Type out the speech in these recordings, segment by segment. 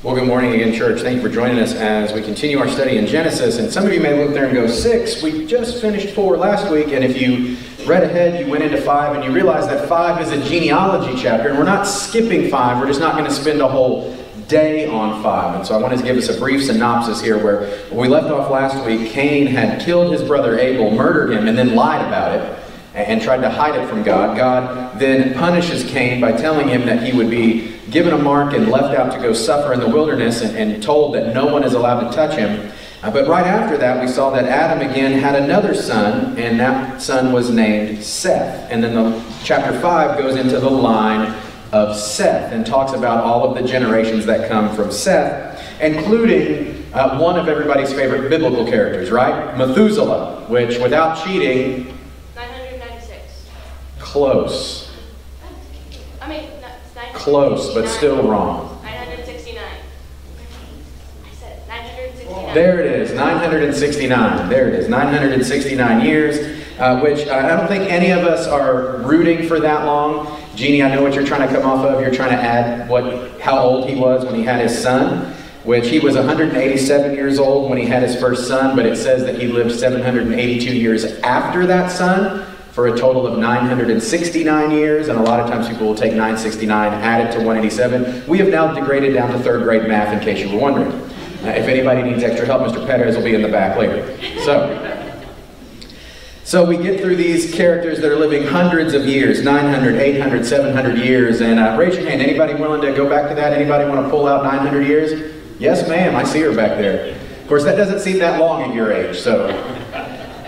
Well, good morning again, church. Thank you for joining us as we continue our study in Genesis. And some of you may look there and go, six, we just finished four last week. And if you read ahead, you went into five, and you realize that five is a genealogy chapter. And we're not skipping five, we're just not going to spend a whole day on five. And so I wanted to give us a brief synopsis here where we left off last week. Cain had killed his brother Abel, murdered him, and then lied about it and tried to hide it from God. God then punishes Cain by telling him that he would be given a mark and left out to go suffer in the wilderness and, and told that no one is allowed to touch him. Uh, but right after that, we saw that Adam again had another son, and that son was named Seth. And then the chapter 5 goes into the line of Seth and talks about all of the generations that come from Seth, including uh, one of everybody's favorite biblical characters, right? Methuselah, which without cheating, 996. close. I mean, no, it's 969. Close, but still wrong. 969. I said 969. There it is, 969. There it is, 969 years, uh, which uh, I don't think any of us are rooting for that long. Jeannie, I know what you're trying to come off of. You're trying to add what how old he was when he had his son, which he was 187 years old when he had his first son, but it says that he lived 782 years after that son for a total of 969 years, and a lot of times people will take 969, add it to 187. We have now degraded down to third grade math, in case you were wondering. Uh, if anybody needs extra help, Mr. Perez will be in the back later. So, so we get through these characters that are living hundreds of years, 900, 800, 700 years, and uh, raise your hand. Anybody willing to go back to that? Anybody want to pull out 900 years? Yes, ma'am. I see her back there. Of course, that doesn't seem that long at your age, so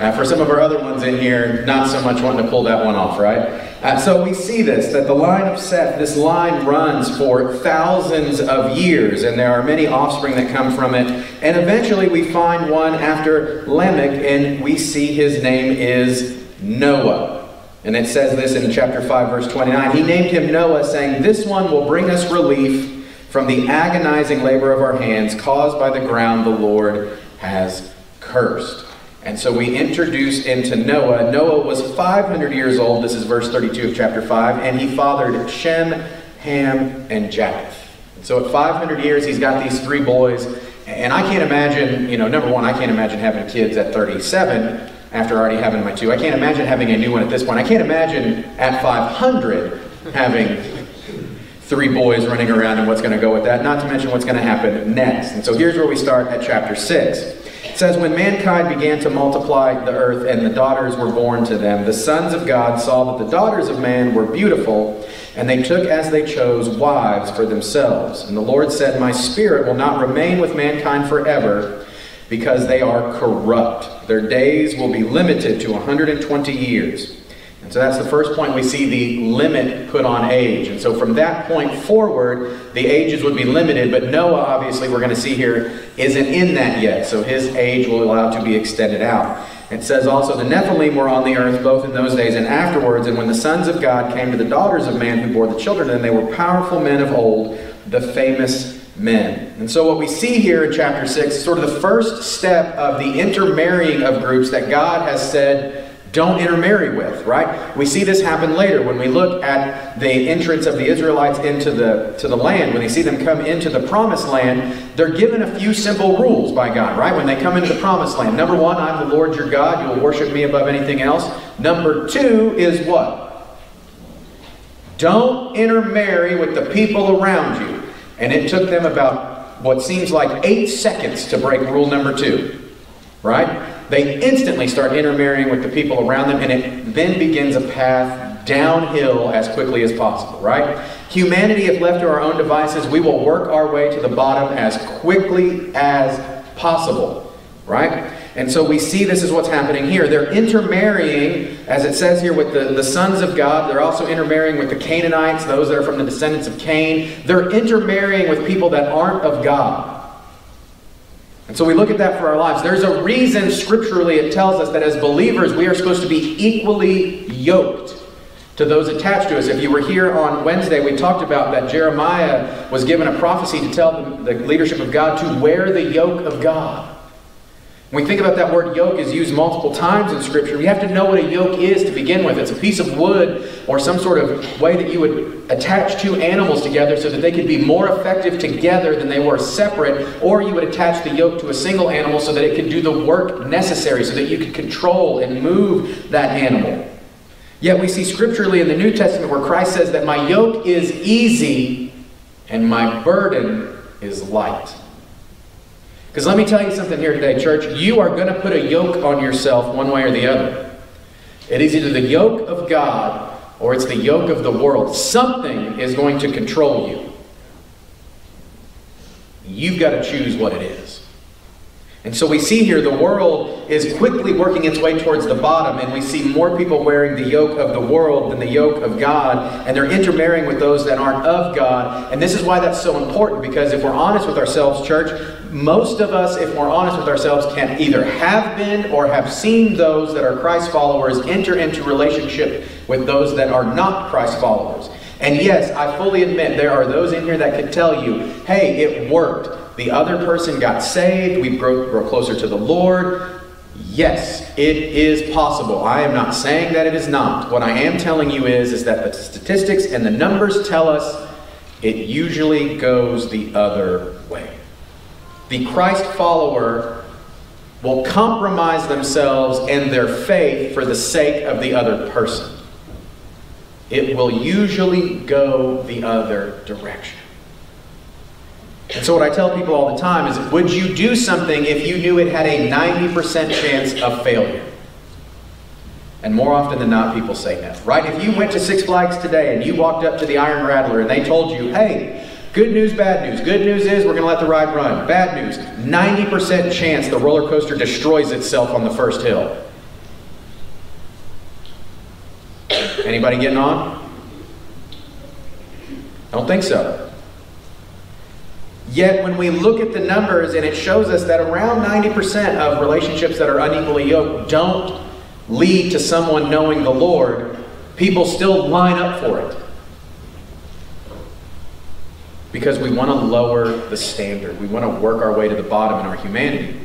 uh, for some of our other ones in here, not so much wanting to pull that one off, right? Uh, so we see this, that the line of Seth, this line runs for thousands of years, and there are many offspring that come from it. And eventually we find one after Lamech, and we see his name is Noah. And it says this in chapter 5, verse 29. He named him Noah, saying, This one will bring us relief from the agonizing labor of our hands caused by the ground the Lord has cursed. And so we introduce into Noah. Noah was 500 years old. This is verse 32 of chapter 5. And he fathered Shem, Ham, and Japheth. And so at 500 years, he's got these three boys. And I can't imagine, you know, number one, I can't imagine having kids at 37 after already having my two. I can't imagine having a new one at this point. I can't imagine at 500 having three boys running around and what's going to go with that, not to mention what's going to happen next. And so here's where we start at chapter 6. Says, When mankind began to multiply the earth and the daughters were born to them, the sons of God saw that the daughters of man were beautiful, and they took as they chose wives for themselves. And the Lord said, My spirit will not remain with mankind forever, because they are corrupt. Their days will be limited to 120 years. So that's the first point we see the limit put on age. And so from that point forward, the ages would be limited, but Noah, obviously, we're going to see here, isn't in that yet. So his age will allow to be extended out. It says also, the Nephilim were on the earth both in those days and afterwards, and when the sons of God came to the daughters of man who bore the children, then they were powerful men of old, the famous men. And so what we see here in chapter 6 is sort of the first step of the intermarrying of groups that God has said don't intermarry with, right? We see this happen later when we look at the entrance of the Israelites into the, to the land. When they see them come into the promised land, they're given a few simple rules by God, right? When they come into the promised land. Number one, I'm the Lord your God. You will worship me above anything else. Number two is what? Don't intermarry with the people around you. And it took them about what seems like eight seconds to break rule number two, right? They instantly start intermarrying with the people around them, and it then begins a path downhill as quickly as possible, right? Humanity, if left to our own devices, we will work our way to the bottom as quickly as possible, right? And so we see this is what's happening here. They're intermarrying, as it says here, with the, the sons of God. They're also intermarrying with the Canaanites, those that are from the descendants of Cain. They're intermarrying with people that aren't of God. And so we look at that for our lives. There's a reason scripturally it tells us that as believers we are supposed to be equally yoked to those attached to us. If you were here on Wednesday, we talked about that Jeremiah was given a prophecy to tell the leadership of God to wear the yoke of God. When we think about that word yoke is used multiple times in Scripture, we have to know what a yoke is to begin with. It's a piece of wood or some sort of way that you would attach two animals together so that they could be more effective together than they were separate, or you would attach the yoke to a single animal so that it could do the work necessary, so that you could control and move that animal. Yet we see scripturally in the New Testament where Christ says that my yoke is easy and my burden is light. Because let me tell you something here today, church. You are going to put a yoke on yourself one way or the other. It is either the yoke of God or it's the yoke of the world. Something is going to control you. You've got to choose what it is. And so we see here the world is quickly working its way towards the bottom, and we see more people wearing the yoke of the world than the yoke of God, and they're intermarrying with those that aren't of God. And this is why that's so important, because if we're honest with ourselves, church, most of us, if we're honest with ourselves, can either have been or have seen those that are Christ followers enter into relationship with those that are not Christ followers. And yes, I fully admit there are those in here that could tell you, hey, it worked. The other person got saved. We grow, closer to the Lord. Yes, it is possible. I am not saying that it is not. What I am telling you is, is that the statistics and the numbers tell us it usually goes the other way. The Christ follower will compromise themselves and their faith for the sake of the other person. It will usually go the other direction. And so, what I tell people all the time is would you do something if you knew it had a 90% chance of failure? And more often than not, people say no. Right? If you went to Six Flags today and you walked up to the Iron Rattler and they told you, hey, good news, bad news. Good news is we're going to let the ride run. Bad news, 90% chance the roller coaster destroys itself on the first hill. Anybody getting on? Don't think so. Yet, when we look at the numbers, and it shows us that around 90% of relationships that are unequally yoked don't lead to someone knowing the Lord, people still line up for it. Because we want to lower the standard. We want to work our way to the bottom in our humanity.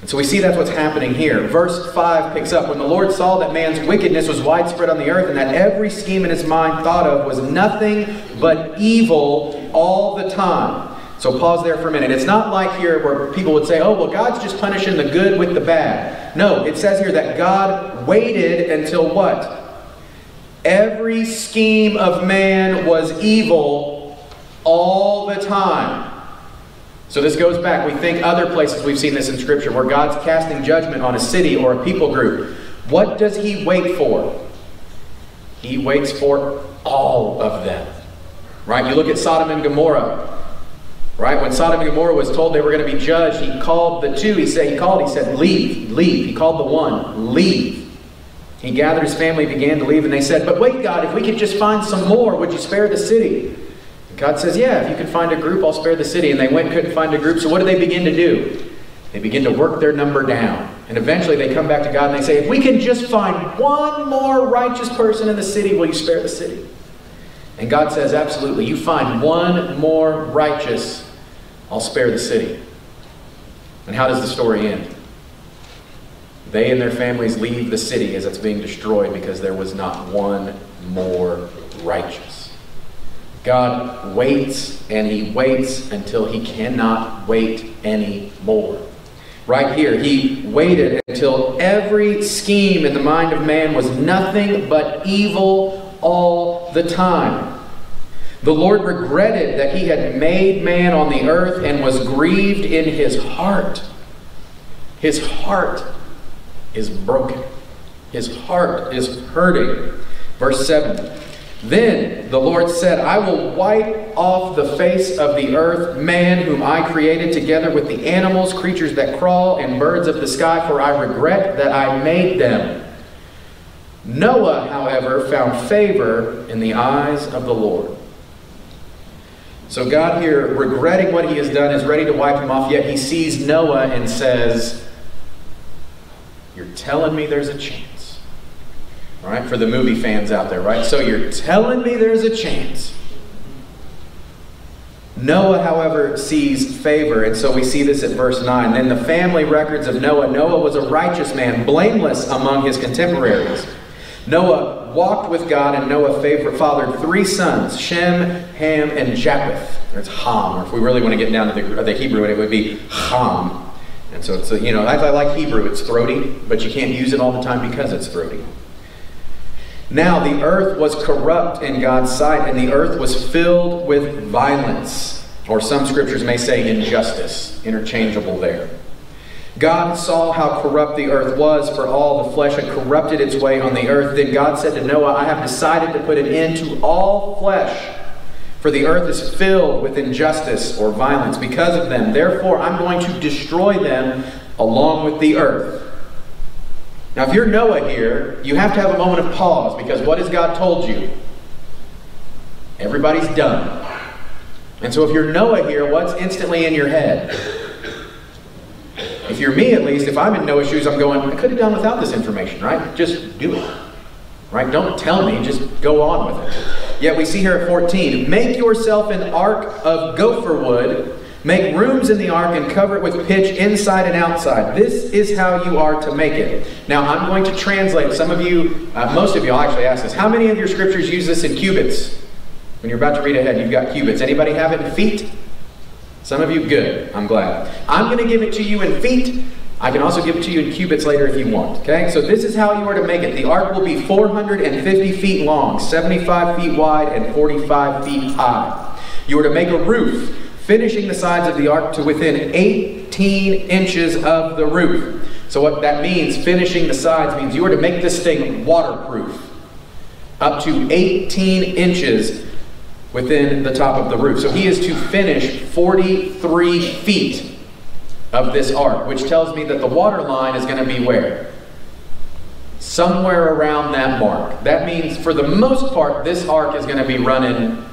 And so we see that's what's happening here. Verse 5 picks up When the Lord saw that man's wickedness was widespread on the earth, and that every scheme in his mind thought of was nothing but evil all the time. So pause there for a minute. It's not like here where people would say, oh, well, God's just punishing the good with the bad. No, it says here that God waited until what? Every scheme of man was evil all the time. So this goes back. We think other places we've seen this in Scripture where God's casting judgment on a city or a people group. What does He wait for? He waits for all of them. Right? You look at Sodom and Gomorrah. Right? When Sodom and Gomorrah was told they were going to be judged, he called the two. He said, he called, he said, leave, leave. He called the one, leave. He gathered his family, began to leave, and they said, But wait, God, if we could just find some more, would you spare the city? God says, Yeah, if you can find a group, I'll spare the city. And they went and couldn't find a group. So what do they begin to do? They begin to work their number down. And eventually they come back to God and they say, If we can just find one more righteous person in the city, will you spare the city? And God says, Absolutely. You find one more righteous I'll spare the city. And how does the story end? They and their families leave the city as it's being destroyed because there was not one more righteous. God waits and he waits until he cannot wait anymore. Right here, he waited until every scheme in the mind of man was nothing but evil all the time. The Lord regretted that he had made man on the earth and was grieved in his heart. His heart is broken. His heart is hurting. Verse 7 Then the Lord said, I will wipe off the face of the earth man whom I created together with the animals, creatures that crawl, and birds of the sky, for I regret that I made them. Noah, however, found favor in the eyes of the Lord. So God here, regretting what he has done, is ready to wipe him off, yet he sees Noah and says, You're telling me there's a chance. Right? For the movie fans out there, right? So you're telling me there's a chance. Noah, however, sees favor, and so we see this at verse 9. Then the family records of Noah Noah was a righteous man, blameless among his contemporaries. Noah walked with God, and Noah fathered three sons Shem, Ham, and Japheth. It's Ham, or if we really want to get down to the, the Hebrew, it would be Ham. And so it's, a, you know, I, I like Hebrew, it's throaty, but you can't use it all the time because it's throaty. Now the earth was corrupt in God's sight, and the earth was filled with violence. Or some scriptures may say injustice, interchangeable there. God saw how corrupt the earth was, for all the flesh had corrupted its way on the earth. Then God said to Noah, I have decided to put an end to all flesh, for the earth is filled with injustice or violence because of them. Therefore, I'm going to destroy them along with the earth. Now, if you're Noah here, you have to have a moment of pause because what has God told you? Everybody's done. And so, if you're Noah here, what's instantly in your head? You're me, at least, if I'm in Noah's shoes, I'm going, I could have done without this information, right? Just do it. Right? Don't tell me, just go on with it. Yet we see here at 14 make yourself an ark of gopher wood Make rooms in the ark and cover it with pitch inside and outside. This is how you are to make it. Now, I'm going to translate. Some of you, uh, most of you, I'll actually ask this. How many of your scriptures use this in cubits? When you're about to read ahead, you've got cubits. Anybody have it in feet? Some of you, good. I'm glad. I'm going to give it to you in feet. I can also give it to you in cubits later if you want. Okay? So this is how you are to make it. The ark will be 450 feet long, 75 feet wide, and 45 feet high. You are to make a roof finishing the sides of the ark to within 18 inches of the roof. So what that means, finishing the sides, means you are to make this thing waterproof. Up to 18 inches within the top of the roof. So he is to finish 43 feet of this ark, which tells me that the water line is going to be where? Somewhere around that mark. That means, for the most part, this ark is going to be running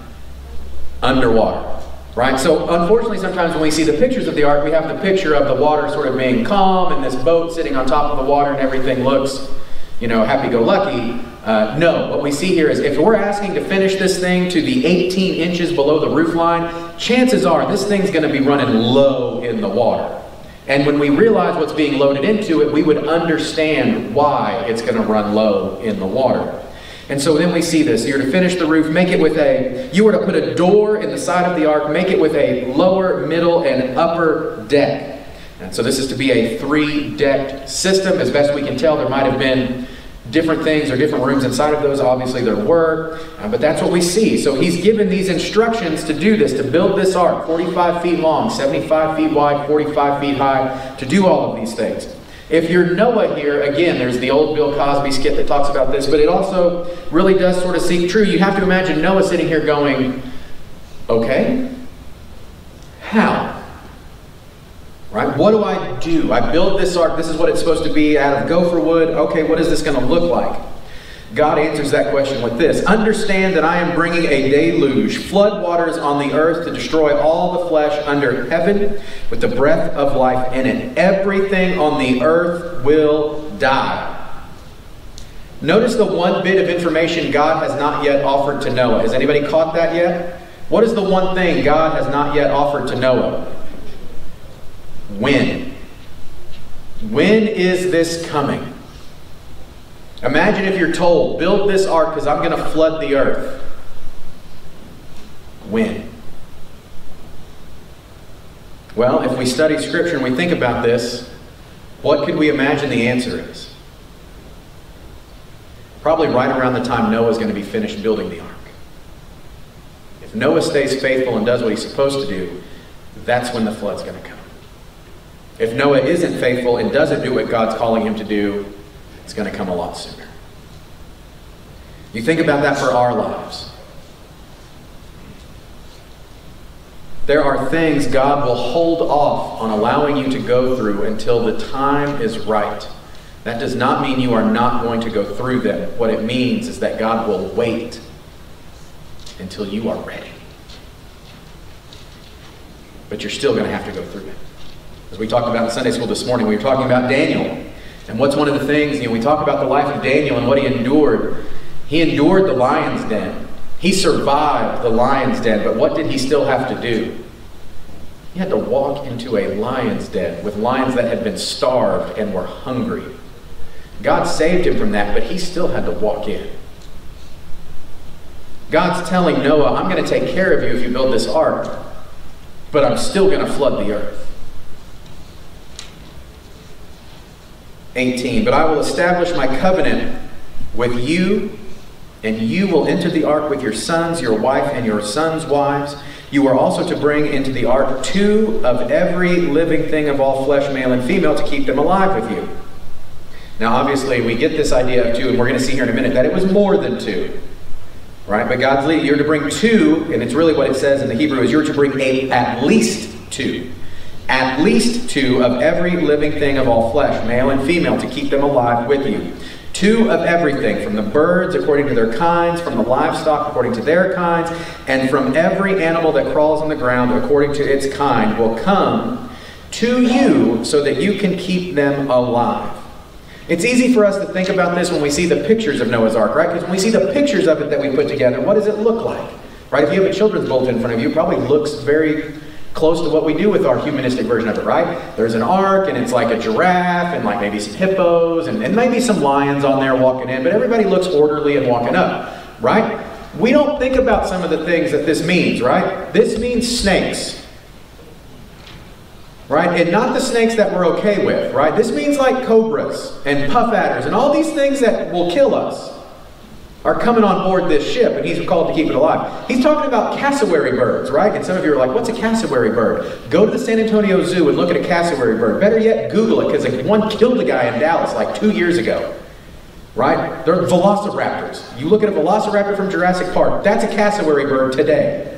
underwater. Right? So unfortunately, sometimes when we see the pictures of the ark, we have the picture of the water sort of being calm and this boat sitting on top of the water and everything looks, you know, happy-go-lucky. Uh, no, what we see here is if we're asking to finish this thing to the 18 inches below the roof line, chances are this thing's going to be running low in the water. And when we realize what's being loaded into it, we would understand why it's going to run low in the water. And so then we see this. You're to finish the roof, make it with a, you are to put a door in the side of the ark, make it with a lower, middle, and upper deck. And so this is to be a three-decked system. As best we can tell, there might have been different things or different rooms inside of those. Obviously, there were, uh, but that's what we see. So he's given these instructions to do this, to build this ark, 45 feet long, 75 feet wide, 45 feet high, to do all of these things. If you're Noah here, again, there's the old Bill Cosby skit that talks about this, but it also really does sort of seem true. You have to imagine Noah sitting here going, okay, how? Right? What do I do? I build this ark. This is what it's supposed to be out of gopher wood. Okay, what is this going to look like? God answers that question with this Understand that I am bringing a deluge, flood waters on the earth to destroy all the flesh under heaven with the breath of life in it. Everything on the earth will die. Notice the one bit of information God has not yet offered to Noah. Has anybody caught that yet? What is the one thing God has not yet offered to Noah? When? When is this coming? Imagine if you're told, build this ark because I'm going to flood the earth. When? Well, if we study Scripture and we think about this, what could we imagine the answer is? Probably right around the time Noah is going to be finished building the ark. If Noah stays faithful and does what he's supposed to do, that's when the flood's going to come. If Noah isn't faithful and doesn't do what God's calling him to do, it's going to come a lot sooner. You think about that for our lives. There are things God will hold off on allowing you to go through until the time is right. That does not mean you are not going to go through them. What it means is that God will wait until you are ready. But you're still going to have to go through it. As we talked about in Sunday school this morning, we were talking about Daniel. And what's one of the things, you know, we talk about the life of Daniel and what he endured. He endured the lion's den. He survived the lion's den, but what did he still have to do? He had to walk into a lion's den with lions that had been starved and were hungry. God saved him from that, but he still had to walk in. God's telling Noah, I'm going to take care of you if you build this ark, but I'm still going to flood the earth. 18. But I will establish my covenant with you, and you will enter the ark with your sons, your wife, and your sons' wives. You are also to bring into the ark two of every living thing of all flesh, male and female, to keep them alive with you. Now, obviously, we get this idea of two, and we're going to see here in a minute that it was more than two. Right? But God's leading. You're to bring two, and it's really what it says in the Hebrew is you're to bring a, at least two. At least two of every living thing of all flesh, male and female, to keep them alive with you. Two of everything, from the birds according to their kinds, from the livestock according to their kinds, and from every animal that crawls on the ground according to its kind, will come to you so that you can keep them alive. It's easy for us to think about this when we see the pictures of Noah's Ark, right? Because when we see the pictures of it that we put together, what does it look like? Right? If you have a children's bulletin in front of you, it probably looks very close to what we do with our humanistic version of it, right? There's an ark, and it's like a giraffe, and like maybe some hippos, and, and maybe some lions on there walking in, but everybody looks orderly and walking up, right? We don't think about some of the things that this means, right? This means snakes right? And not the snakes that we're okay with, right? This means like cobras and puff adders and all these things that will kill us are coming on board this ship, and he's called to keep it alive. He's talking about cassowary birds, right? And some of you are like, what's a cassowary bird? Go to the San Antonio Zoo and look at a cassowary bird. Better yet, Google it, because one killed a guy in Dallas like two years ago. Right? They're velociraptors. You look at a velociraptor from Jurassic Park, that's a cassowary bird today.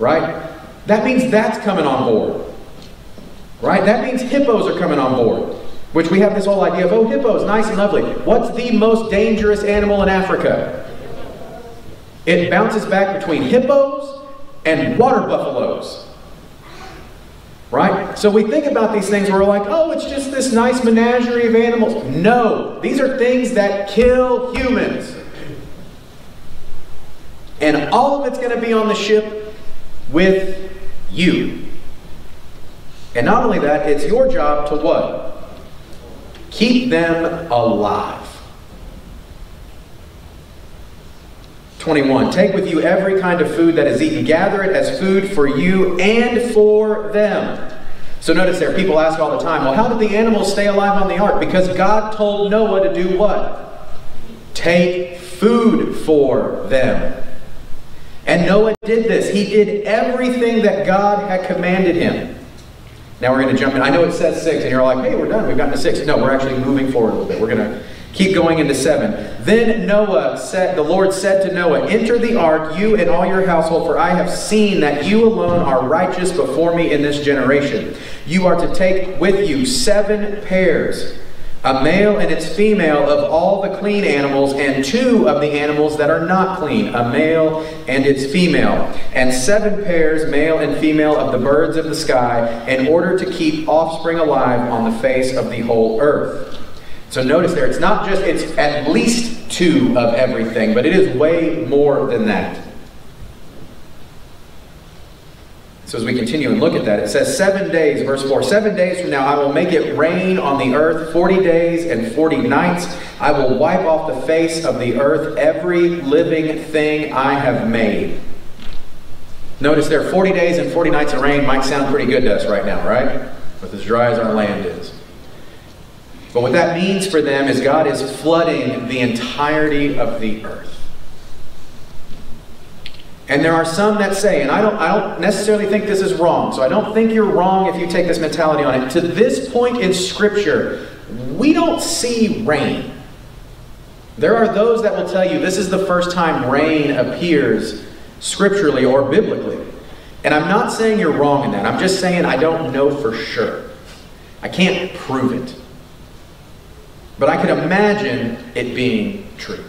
Right? That means that's coming on board. Right? That means hippos are coming on board. Which we have this whole idea of, oh, hippos, nice and lovely. What's the most dangerous animal in Africa? It bounces back between hippos and water buffaloes. Right? So we think about these things, we're like, oh, it's just this nice menagerie of animals. No, these are things that kill humans. And all of it's going to be on the ship with you. And not only that, it's your job to what? Keep them alive. 21. Take with you every kind of food that is eaten. Gather it as food for you and for them. So notice there, people ask all the time, well, how did the animals stay alive on the ark? Because God told Noah to do what? Take food for them. And Noah did this. He did everything that God had commanded him. Now we're going to jump in. I know it says six, and you're like, hey, we're done. We've gotten to six. No, we're actually moving forward a little bit. We're going to keep going into seven. Then Noah said, the Lord said to Noah, Enter the ark, you and all your household, for I have seen that you alone are righteous before me in this generation. You are to take with you seven pairs a male and its female of all the clean animals, and two of the animals that are not clean, a male and its female, and seven pairs, male and female, of the birds of the sky, in order to keep offspring alive on the face of the whole earth. So notice there, it's not just, it's at least two of everything, but it is way more than that. So as we continue and look at that, it says, Seven days, verse 4, seven days from now I will make it rain on the earth 40 days and 40 nights. I will wipe off the face of the earth every living thing I have made. Notice there, 40 days and 40 nights of rain might sound pretty good to us right now, right? With as dry as our land is. But what that means for them is God is flooding the entirety of the earth. And there are some that say, and I don't, I don't necessarily think this is wrong, so I don't think you're wrong if you take this mentality on it. To this point in Scripture, we don't see rain. There are those that will tell you this is the first time rain appears scripturally or biblically. And I'm not saying you're wrong in that. I'm just saying I don't know for sure. I can't prove it. But I can imagine it being true.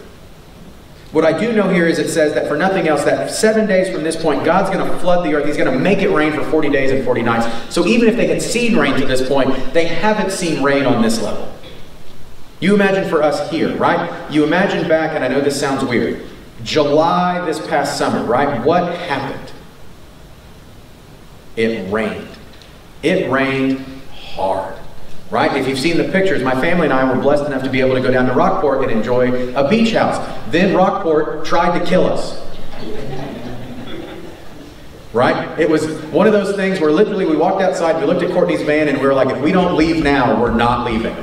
What I do know here is it says that for nothing else, that seven days from this point, God's going to flood the earth. He's going to make it rain for 40 days and 40 nights. So even if they had seen rain to this point, they haven't seen rain on this level. You imagine for us here, right? You imagine back, and I know this sounds weird, July this past summer, right? What happened? It rained. It rained hard, right? If you've seen the pictures, my family and I were blessed enough to be able to go down to Rockport and enjoy a beach house. Then Rockport tried to kill us. Right? It was one of those things where literally we walked outside, we looked at Courtney's van, and we were like, if we don't leave now, we're not leaving.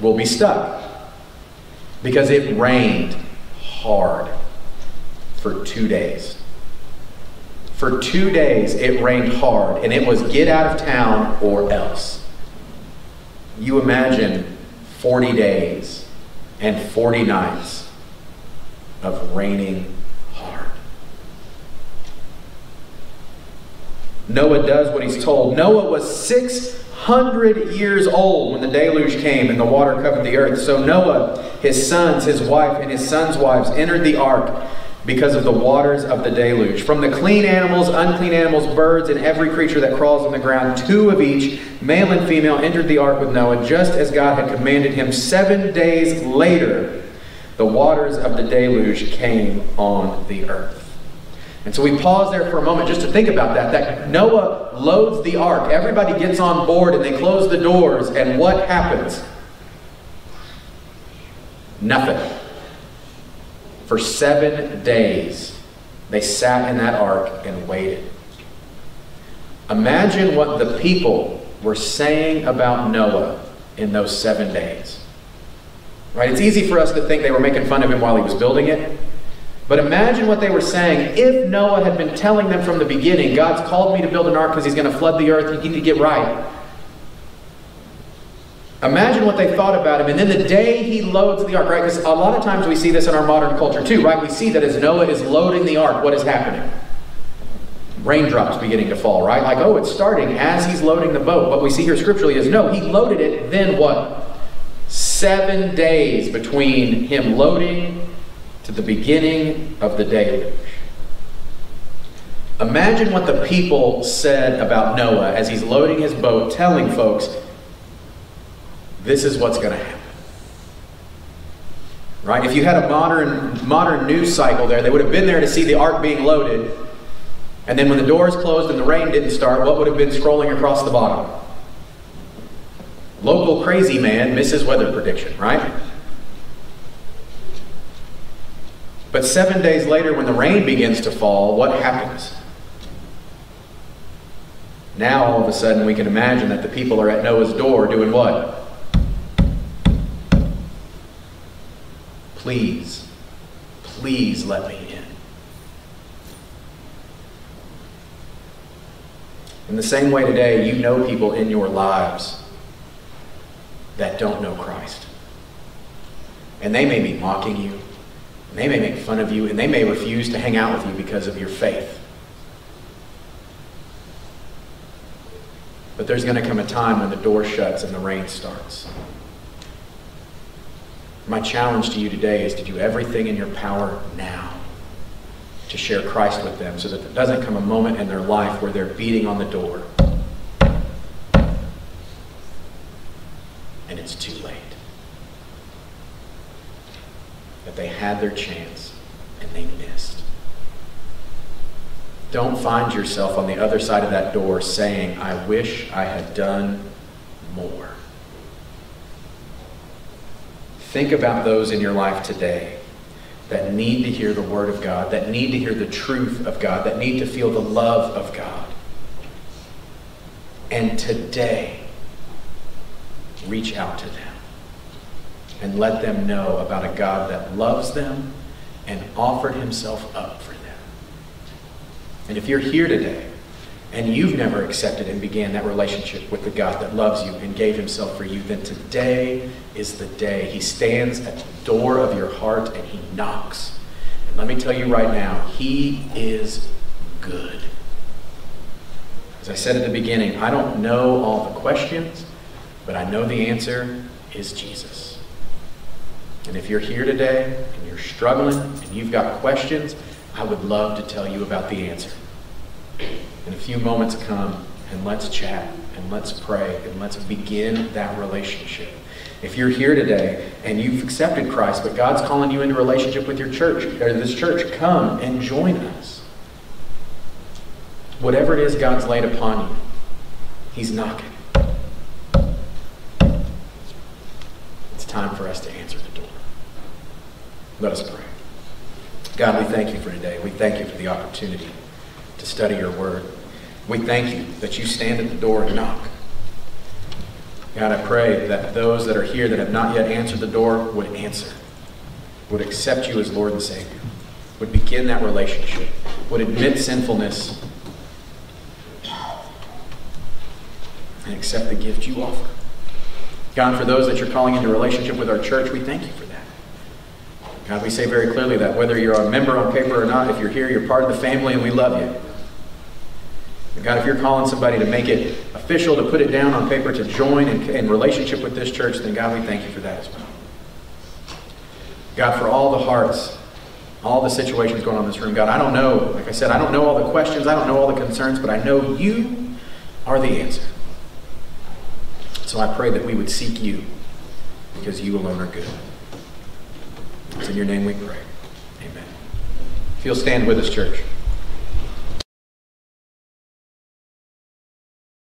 We'll be stuck. Because it rained hard for two days. For two days, it rained hard, and it was get out of town or else. You imagine 40 days and 40 nights of raining hard. Noah does what he's told. Noah was 600 years old when the deluge came and the water covered the earth. So Noah, his sons, his wife, and his sons' wives entered the ark because of the waters of the deluge. From the clean animals, unclean animals, birds, and every creature that crawls on the ground, two of each, male and female, entered the ark with Noah, just as God had commanded him. Seven days later, the waters of the deluge came on the earth. And so we pause there for a moment just to think about that. That Noah loads the ark, everybody gets on board, and they close the doors, and what happens? Nothing. For seven days, they sat in that ark and waited. Imagine what the people were saying about Noah in those seven days. Right? It's easy for us to think they were making fun of him while he was building it. But imagine what they were saying if Noah had been telling them from the beginning, God's called me to build an ark because he's going to flood the earth, you need to get right. Imagine what they thought about him. And then the day he loads the ark, right? Because a lot of times we see this in our modern culture too, right? We see that as Noah is loading the ark, what is happening? Raindrops beginning to fall, right? Like, oh, it's starting as he's loading the boat. What we see here scripturally is no, he loaded it, then what? Seven days between him loading to the beginning of the deluge. Imagine what the people said about Noah as he's loading his boat, telling folks, this is what's going to happen. Right? If you had a modern modern news cycle there, they would have been there to see the ark being loaded. And then when the doors closed and the rain didn't start, what would have been scrolling across the bottom? Local crazy man misses weather prediction, right? But seven days later, when the rain begins to fall, what happens? Now, all of a sudden, we can imagine that the people are at Noah's door doing what? Please, please let me in. In the same way today, you know people in your lives that don't know Christ. And they may be mocking you, and they may make fun of you, and they may refuse to hang out with you because of your faith. But there's going to come a time when the door shuts and the rain starts. My challenge to you today is to do everything in your power now to share Christ with them so that there doesn't come a moment in their life where they're beating on the door and it's too late. That they had their chance and they missed. Don't find yourself on the other side of that door saying, I wish I had done more. Think about those in your life today that need to hear the Word of God, that need to hear the truth of God, that need to feel the love of God. And today, reach out to them and let them know about a God that loves them and offered himself up for them. And if you're here today and you've never accepted and began that relationship with the God that loves you and gave himself for you, then today is the day. He stands at the door of your heart and he knocks. And let me tell you right now, he is good. As I said at the beginning, I don't know all the questions, but I know the answer is Jesus. And if you're here today and you're struggling and you've got questions, I would love to tell you about the answer. In a few moments, come and let's chat and let's pray and let's begin that relationship. If you're here today and you've accepted Christ, but God's calling you into relationship with your church, or this church, come and join us. Whatever it is God's laid upon you, He's knocking. It's time for us to answer the door. Let us pray. God, we thank you for today. We thank you for the opportunity to study your word. We thank you that you stand at the door and knock. God, I pray that those that are here that have not yet answered the door would answer, would accept you as Lord and Savior, would begin that relationship, would admit sinfulness, and accept the gift you offer. God, for those that you're calling into relationship with our church, we thank you for that. God, we say very clearly that whether you're a member on paper or not, if you're here, you're part of the family and we love you. God, if you're calling somebody to make it official, to put it down on paper, to join in, in relationship with this church, then God, we thank you for that as well. God, for all the hearts, all the situations going on in this room, God, I don't know, like I said, I don't know all the questions, I don't know all the concerns, but I know you are the answer. So I pray that we would seek you because you alone are good. It's in your name we pray. Amen. If you'll stand with us, church.